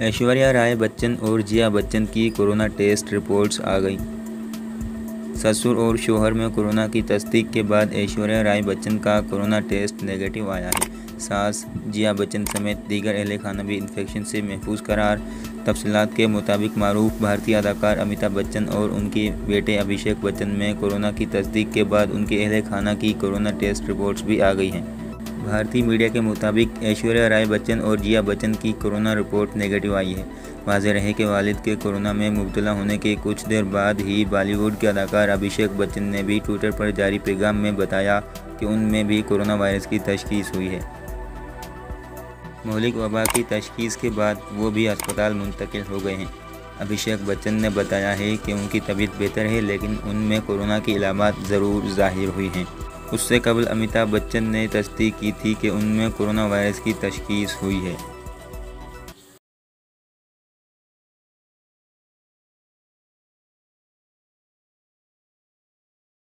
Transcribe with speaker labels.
Speaker 1: ऐश्वर्या राय बच्चन और जिया बच्चन की corona test reports आ गई। ससुर और शोहर में कोरोना की तस्दीक के बाद ऐश्वर्या राय बच्चन का कोरोना टेस्ट नेगेटिव आया है। सास जिया बच्चन समेत दीगर अहल खाना भी इन्फेक्शन से महफूज करार। तफसलत के मुताबिक मरूफ भारतीय अदाकार अमिताभ बच्चन और उनके बेटे अभिषेक बच्चन में कोरोना की तस्दीक के बाद उनके अहल खाना की कोरोना टेस्ट रिपोर्ट्स भी आ गई हैं। भारतीय मीडिया के मुताबिक, ऐश्वर्या राय बच्चन और जिया बच्चन की कोरोना रिपोर्ट नेगेटिव आई है। वाजह रहे कि वालिद के कोरोना में मुबतला होने के कुछ देर बाद ही बॉलीवुड के अदाकार अभिषेक बच्चन ने भी ट्विटर पर जारी पैगाम में बताया कि उनमें भी कोरोना वायरस की तशखीस हुई है। मौलिक वबा की तशखीस के बाद वो भी अस्पताल मुंतकिल हो गए हैं। अभिषेक बच्चन ने बताया है कि उनकी तबीयत बेहतर है, लेकिन उनमें कोरोना की इलामत ज़रूर ज़ाहिर हुई हैं। उससे कबल अमिताभ बच्चन ने तस्दीक की थी कि उनमें कोरोना वायरस की तशखीस हुई है।